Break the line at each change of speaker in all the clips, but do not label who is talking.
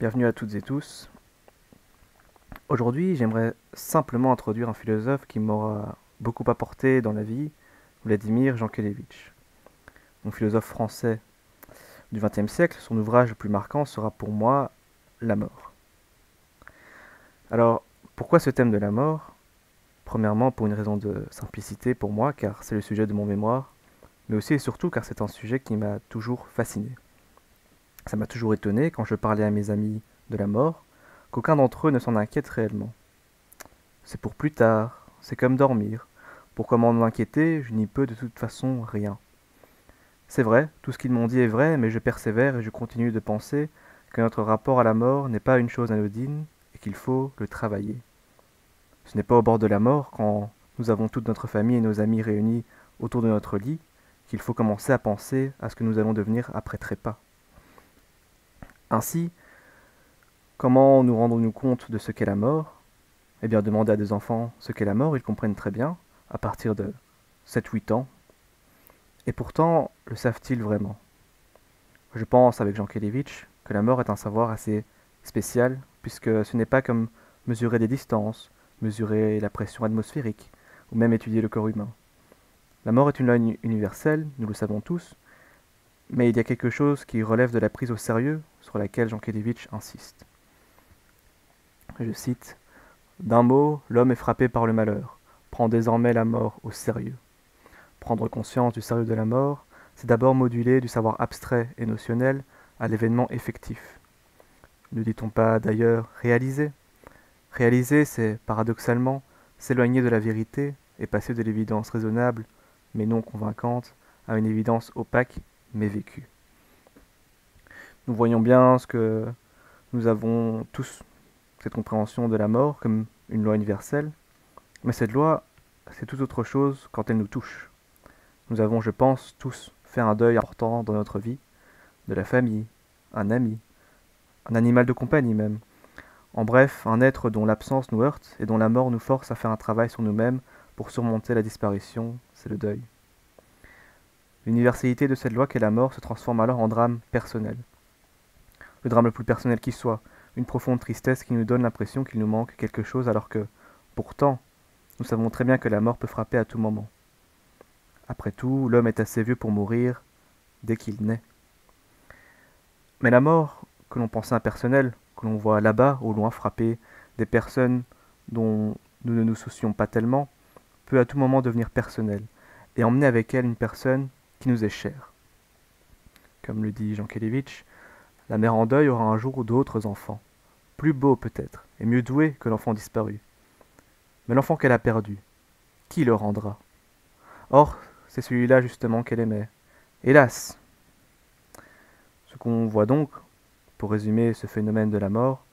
bienvenue à toutes et tous. Aujourd'hui, j'aimerais simplement introduire un philosophe qui m'aura beaucoup apporté dans la vie, Vladimir Jankélévitch. Un philosophe français du XXe siècle, son ouvrage le plus marquant sera pour moi La mort. Alors, pourquoi ce thème de la mort? Premièrement, pour une raison de simplicité pour moi, car c'est le sujet de mon mémoire, mais aussi et surtout car c'est un sujet qui m'a toujours fasciné. Ça m'a toujours étonné quand je parlais à mes amis de la mort, qu'aucun d'entre eux ne s'en inquiète réellement. C'est pour plus tard, c'est comme dormir. Pourquoi m'en inquiéter Je n'y peux de toute façon rien. C'est vrai, tout ce qu'ils m'ont dit est vrai, mais je persévère et je continue de penser que notre rapport à la mort n'est pas une chose anodine et qu'il faut le travailler. Ce n'est pas au bord de la mort, quand nous avons toute notre famille et nos amis réunis autour de notre lit, qu'il faut commencer à penser à ce que nous allons devenir après trépas. Ainsi, comment nous rendons-nous compte de ce qu'est la mort? Eh bien, demander à des enfants ce qu'est la mort, ils comprennent très bien, à partir de 7-8 ans. Et pourtant, le savent-ils vraiment? Je pense, avec Jean Kelevitch, que la mort est un savoir assez spécial, puisque ce n'est pas comme mesurer des distances, mesurer la pression atmosphérique, ou même étudier le corps humain. La mort est une loi universelle, nous le savons tous, mais il y a quelque chose qui relève de la prise au sérieux sur laquelle Jean Kelevitch insiste. Je cite D'un mot, l'homme est frappé par le malheur, prend désormais la mort au sérieux. Prendre conscience du sérieux de la mort, c'est d'abord moduler du savoir abstrait et notionnel à l'événement effectif. Ne dit-on pas d'ailleurs réaliser? Réaliser, c'est, paradoxalement, s'éloigner de la vérité et passer de l'évidence raisonnable, mais non convaincante, à une évidence opaque mais vécu. Nous voyons bien ce que nous avons tous cette compréhension de la mort comme une loi universelle, mais cette loi, c'est tout autre chose quand elle nous touche. Nous avons, je pense, tous fait un deuil important dans notre vie, de la famille, un ami, un animal de compagnie même. En bref, un être dont l'absence nous heurte et dont la mort nous force à faire un travail sur nous-mêmes pour surmonter la disparition, c'est le deuil. L'universalité de cette loi qu'est la mort se transforme alors en drame personnel. Le drame le plus personnel qui soit, une profonde tristesse qui nous donne l'impression qu'il nous manque quelque chose alors que, pourtant, nous savons très bien que la mort peut frapper à tout moment. Après tout, l'homme est assez vieux pour mourir dès qu'il naît. Mais la mort, que l'on pense impersonnelle, que l'on voit là-bas, au loin, frapper des personnes dont nous ne nous soucions pas tellement, peut à tout moment devenir personnelle, et emmener avec elle une personne nous est cher. Comme le dit Jean Kelevitch, la mère en deuil aura un jour d'autres enfants, plus beaux peut-être, et mieux doués que l'enfant disparu. Mais l'enfant qu'elle a perdu, qui le rendra? Or, c'est celui-là justement qu'elle aimait. Hélas Ce qu'on voit donc, pour résumer ce phénomène de la mort,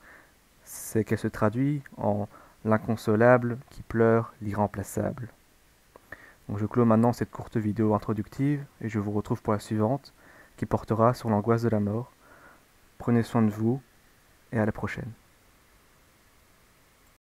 c'est qu'elle se traduit en l'inconsolable qui pleure l'irremplaçable je clôt maintenant cette courte vidéo introductive et je vous retrouve pour la suivante qui portera sur l'angoisse de la mort. Prenez soin de vous et à la prochaine.